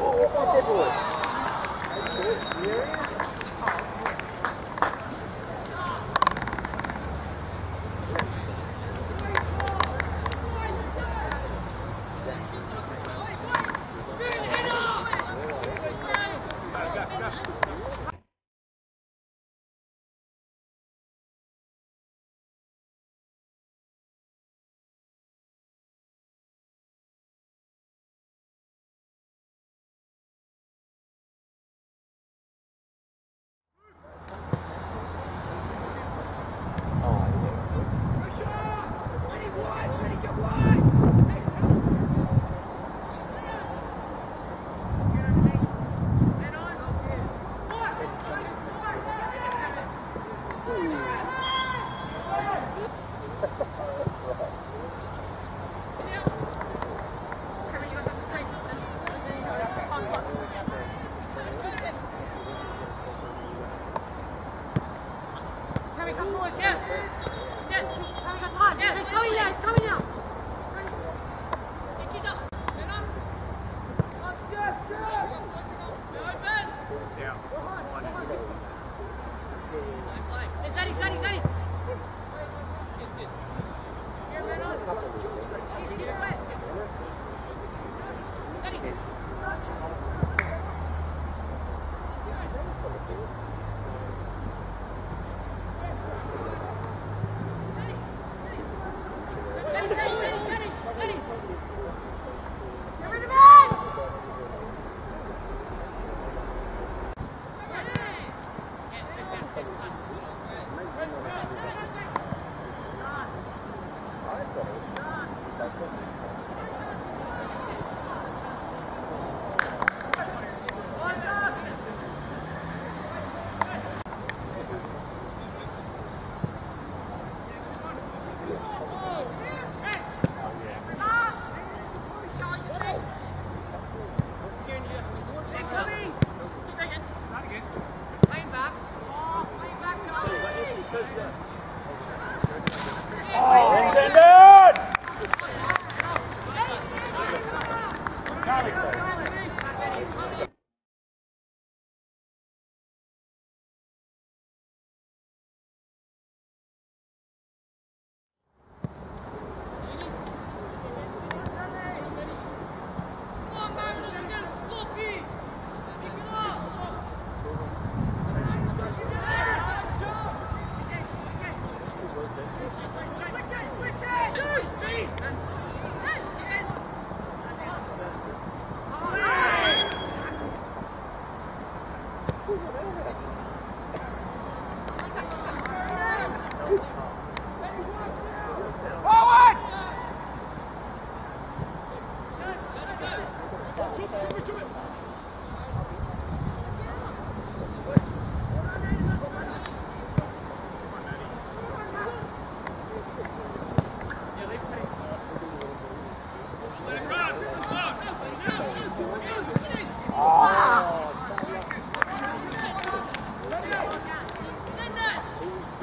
Oh, boys. That's good. Yeah.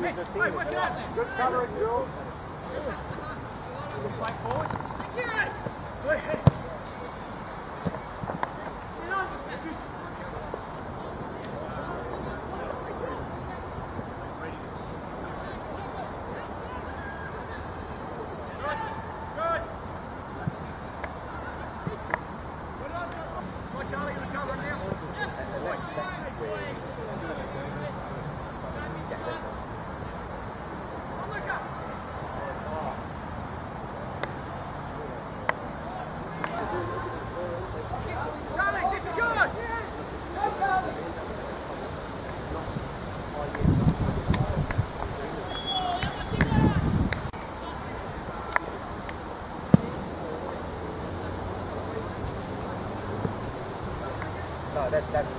Good covering, Jules. No, that, that's the. Oh,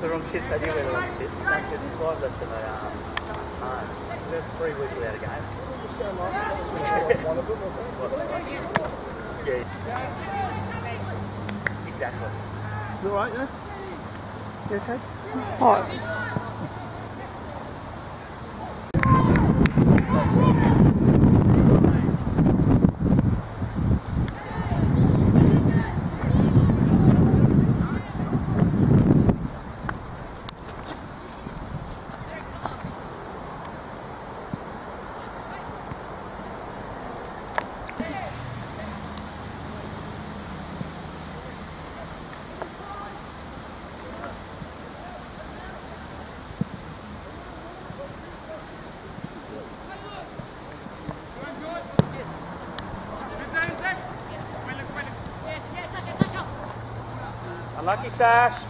The wrong shits, I do the wrong shits. Like, there's five left in my arm. We're three weeks without a game. yeah. Exactly. You alright, yeah? You okay? Unlucky Sash.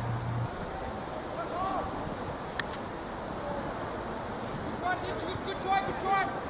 Flying out. It's a good kick.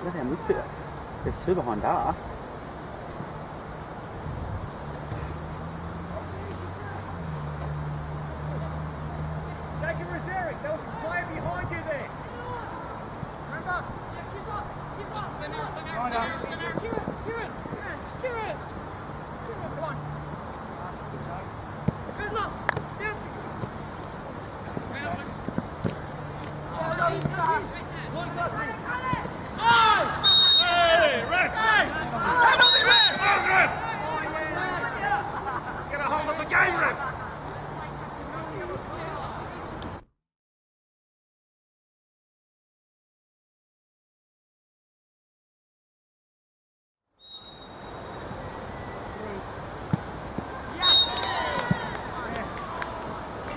She doesn't have midfielder. There's two behind us. Take it, Roseric. There was a player behind you there. Remember? Spinner, spinner, spinner, spinner.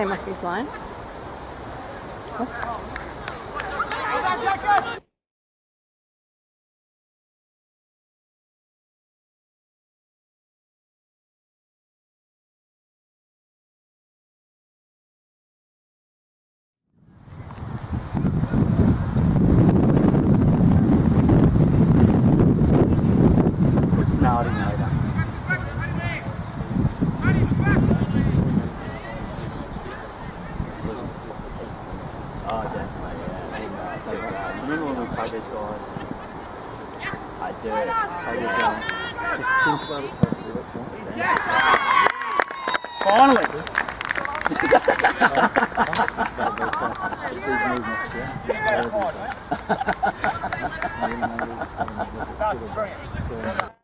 Came off his line. No, just think about